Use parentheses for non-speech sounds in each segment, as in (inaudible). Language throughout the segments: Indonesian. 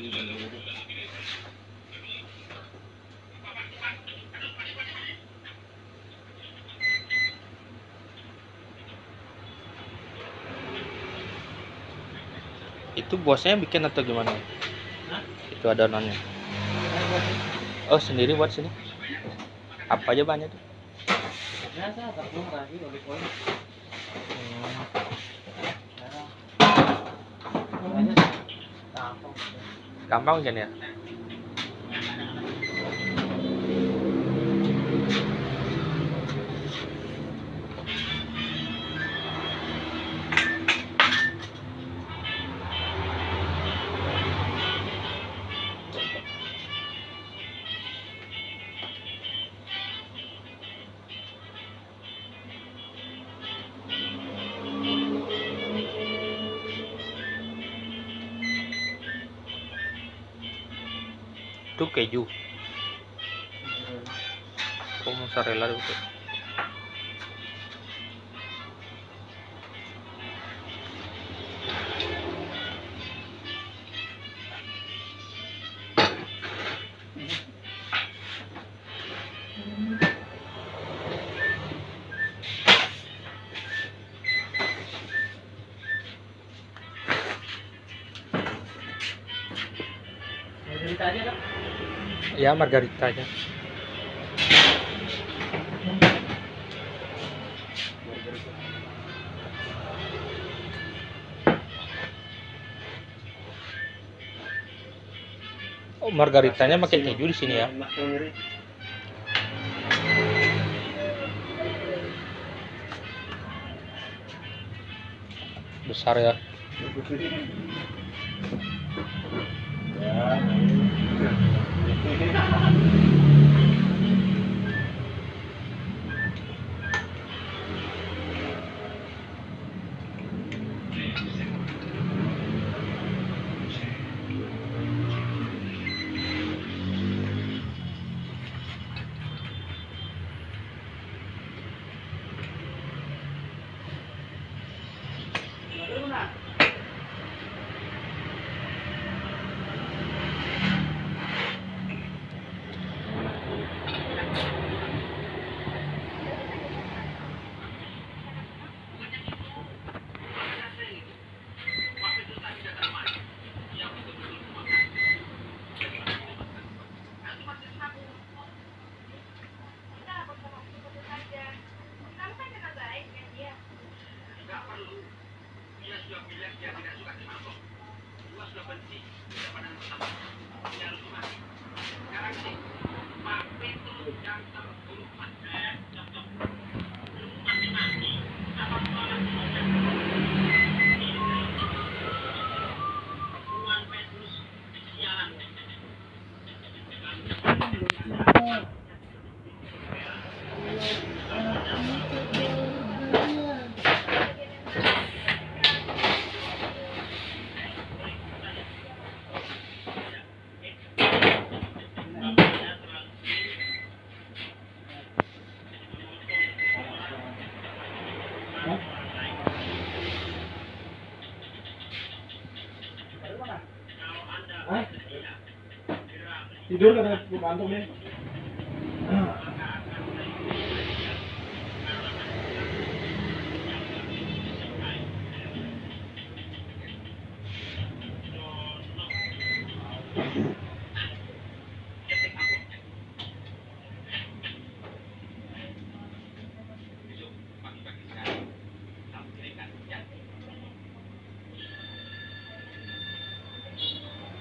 Itu bosnya bikin atau gimana? Hah? Itu adonannya. Oh, sendiri buat sini. Apa aja banyak tuh? Biasa tepung lagi กำบ้าชันเนี่ย kan ya? Itu keju. Oh, mozzarella itu. Aja kan? Ya, margarita aja. Oh, margaritanya pakai keju di sini ya. Besar ya. Yang tidak suka dimasuk, gua sudah benci. Tidak pernah bersama. Yang harus dimasuk. Sekarang sih, maaf itu yang. Hah? Tidur kata bantu nih.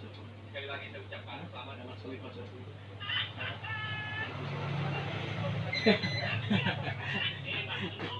bersyukur. Sekali lagi saya ucapkan selamat dan (laughs) (laughs)